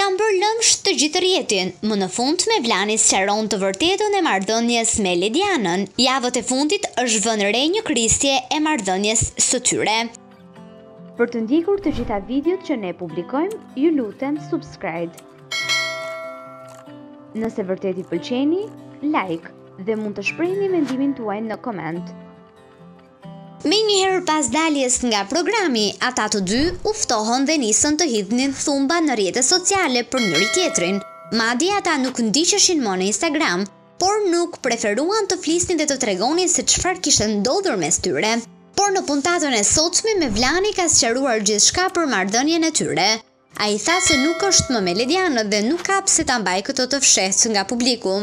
Kam bërë lëmsh të gjithë rrjetin, më në fund Mevlani sqaron të vërtetën e marrëdhënies me Ledianën, javët e fundit është vënë re një krisje e marrëdhënies së tyre. Për të ndjekur të gjitha videot që ne publikojmë, ju lutem subscribe. Nëse vërtet i pëlqeni, like dhe mund të shprehni mendimin tuaj në koment. Menjëherë pas daljes nga programi, ata të dy u ftohën dhe nisën të hidhnin thumba në rrjetet sociale për njëri-tjetrin. Madje ata nuk ndiqeshin më në Instagram, por nuk preferuan të flisnin dhe të tregonin se çfarë kishte ndodhur mes tyre. Por në puntatën e sotshme Mevlani ka sqaruar gjithçka për marrëdhënien e tyre. Ai tha se nuk është më me Ledianën dhe nuk ka pse ta mbajë këtë të fshehtë nga publiku.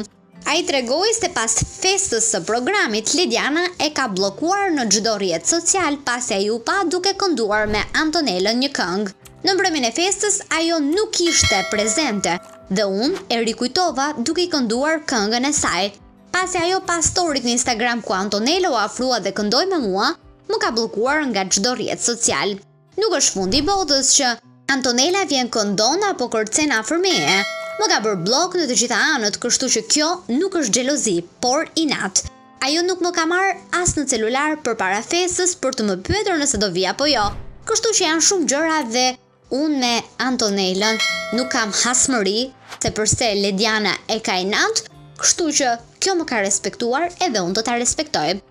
Ai tregoi se pas festës së programit, Lediana e ka bllokuar në çdo rrjet social pasi ai u pa duke kënduar me Antonelën një këngë. Në mbrëmjen e festës, ajo nuk ishte prezente dhe unë e rikujtova duke i kënduar këngën e saj. Pasi ajo pa storyt në Instagram ku Antonela u afrua dhe këndoi me mua, më ka bllokuar nga çdo rrjet social. Nuk është fundi i botës që Antonela vjen këndon apo kërcen afër meje. Më ka bërë bllok në të gjitha anët, kështu që kjo nuk është xhelozi, por inat. Ajo nuk më ka marrë as në celular përpara festës për të më pyetur nëse do vij apo jo. Kështu që janë shumë gjëra dhe unë me Antonelën nuk kam hasmëri se përse Lediana e ka inat, kështu që kjo më ka respektuar edhe unë do ta respektoj.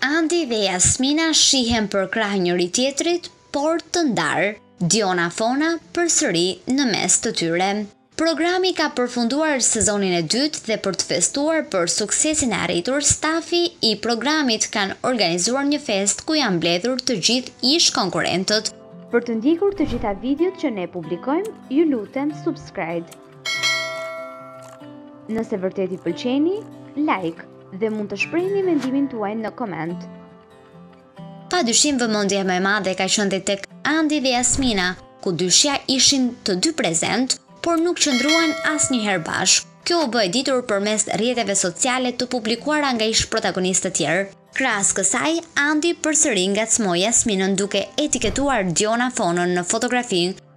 Andi dhe Jasmina shihen përkrah njëri-tjetrit, por të ndarë. Diona Fona përsëri në mes të tyre. Programi ka përfunduar sezonin e dytë dhe për të festuar për suksesin e arritur, stafi i programit kanë organizuar një festë ku janë mbledhur të gjithë ish-konkurrentët. Për të ndjekur të gjitha videot që ne publikojmë, ju lutem subscribe. Nëse vërtet i pëlqeni, like dhe mund të shprehni mendimin tuaj në koment. Pa dyshim vëmendja më e madhe ka qenë dhe tek Andi dhe Jasmina, ku dyshja ishin të dy prezent, por nuk qëndruan asnjëherë bashkë. Kjo u bë e ditur përmes rrjeteve sociale të publikuara nga ish protagonistë të tjerë. Krahas kësaj, Andi përsëri ngacmoi Jasminën duke etiketuar Diona Fonën në fotografinë,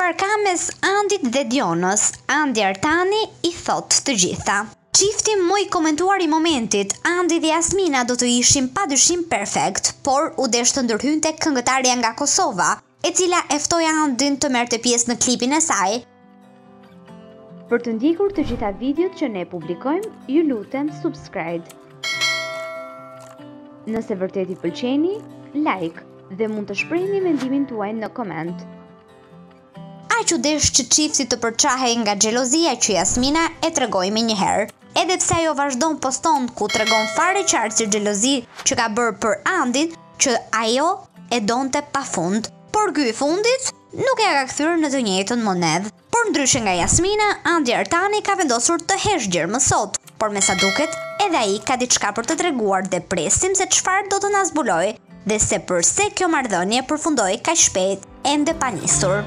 Çfarë ka mes Andit dhe Dionës, Andi Artani i thotë të gjitha. Çifti më i komentuar i momentit, Andi dhe Jasmina do të ishin padyshim perfekt, por u desh të ndërhynte këngëtarja nga Kosova, e cila e ftoi Andin të merrte pjesë në klipin e saj. Për të ndjekur të gjitha videot që ne publikojmë, ju lutem subscribe. Nëse vërtet i pëlqeni, like dhe mund të shprehni mendimin tuaj në koment. Aq u desh që çifti të përçahej nga xhelozia që Jasmina e tregoi menjëherë. Edhe pse ajo vazhdon poston ku tregon fare qartë xhelozi që ka bërë për Andin që ajo e donte pafund. Por ky i fundit Nuk ia ka kthyer në të njëjtën monedhë. Por ndryshe nga Jasmina, Andi Artani ka vendosur të heshtë deri më sot, por me sa duket, edhe ai ka diçka për të treguar dhe presim se çfarë do të na zbulojë dhe se përse kjo marrëdhënie përfundoi kaq shpejt ende pa nisur.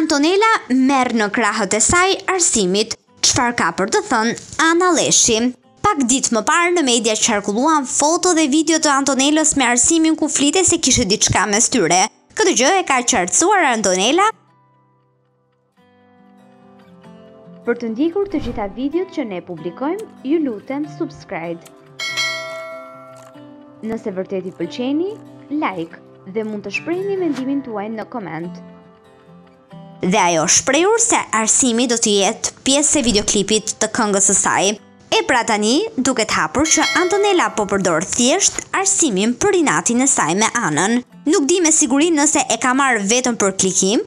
Antonela merr në krahët e saj Arsimin, çfarë ka për të thënë Ana Lleshi. Pak ditë më parë në media qarkulluan foto dhe video të Antonelës me Arsimin ku flitej se kishte diçka mes tyre. Këtë gjë e ka qartësuar Antonela Për të ndjekur të gjitha videot që ne publikojmë, ju lutem subscribe. Nëse vërtet i pëlqeni, like dhe mund të shprehni mendimin tuaj në koment. Dhe ajo shprehur se Arsimi do të jetë pjesë e videoklipit të këngës së saj. E pra tani duket hapur që Antonela po përdor thjesht Arsimin për inatin e saj me Anën. Nuk di me siguri nëse e ka marrë vetëm për klikim,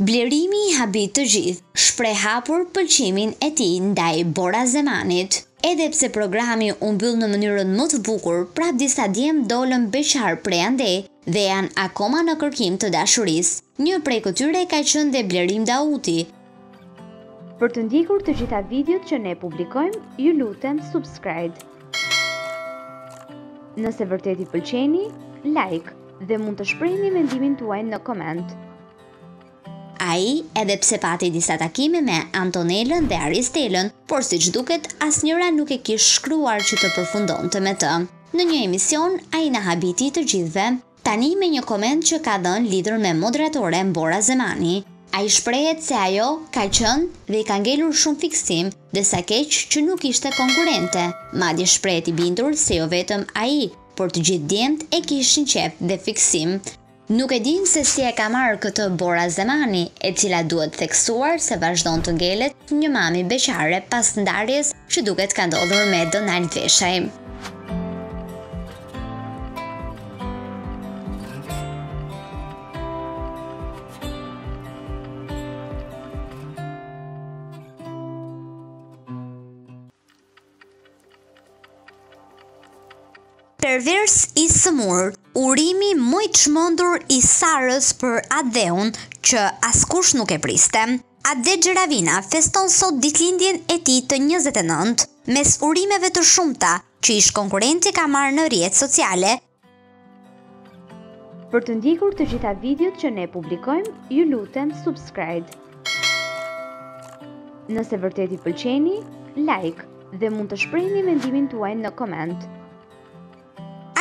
Blerimi i habit të gjithë shpreh hapur pëlqimin e tij ndaj Bora Zemanit. Edhe pse programi u mbyll në mënyrën më të bukur, prapë disa djem dolën beqarë prej andej dhe janë akoma në kërkim të dashurisë. Një prej këtyre ka qenë dhe Blerim Dauti. Për të ndjekur të gjitha videot që ne publikojmë, ju lutem subscribe. Nëse vërtet i pëlqeni, like dhe mund të shprehni mendimin tuaj në koment. Ai, edhe pse pati disa takime me Antonelën dhe Aristelën, por siç duket, asnjëra nuk e kish shkruar që të përfundonte me të. Në një emision, ai na habiti të gjithëve. Tani me një koment që ka dhënë lidhur me moderatoren Bora Zemani. Ai shprehet se ajo ka qenë dhe i ka ngelur shumë fiksim dhe sa keq që nuk ishte konkurrente. Madje shprehet i bindur se jo vetëm ai, por të gjithë djemtë e kishin qejf dhe fiksim. Nuk e dimë se si e ka marrë këtë Bora Zemani, e cila duhet theksuar se vazhdon të ngelet një mami beqare pas ndarjes që duket ka ndodhur me Donald Veshaj. Pervers i sëmurë, urimi më i çmendur i Sarës për Atdheun që askush nuk e priste. Atdhe Xheravina feston sot ditëlindjen e tij të njëzet e nëntë, mes urimeve të shumta që ish-konkurrenti ka marrë në rrjete sociale, Për të ndjekur të gjitha videot që ne publikojmë, ju lutem subscribe. Nëse vërtet i pëlqeni, like dhe mund të shprehni mendimin tuaj në koment.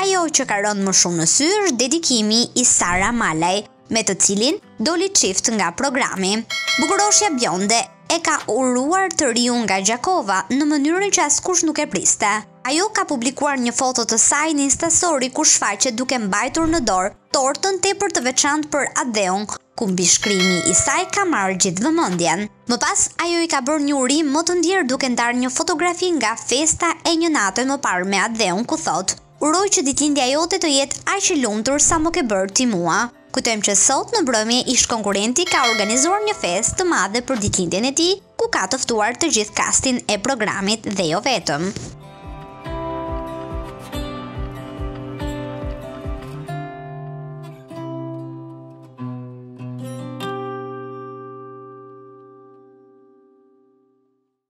Ajo që ka rënë më shumë në sy është dedikimi i Sara Malaj, me të cilin doli çift nga programi. Bukuroshja bjonde e ka uruar të riun nga Gjakova në mënyrën që askush nuk e priste. Ajo ka publikuar një foto të saj në Instastory ku shfaqet duke mbajtur në dorë tortën tepër të veçantë për Atdheun, ku mbishkrimi i saj ka marrë gjithë vëmendjen. Më pas, ajo i ka bërë një urim më të ndjerë duke ndarë një fotografi nga festa e një nate më parë me Atdheun ku thotë, Uroj që ditëlindja jote të jetë aq e lumtur sa më ke bërë ti mua. Kujtojmë që sot në mbrëmje ish-konkurrenti ka organizuar një festë të madhe për ditëlindjen e tij, ku ka të ftuar të gjithë kastin e programit dhe jo vetëm.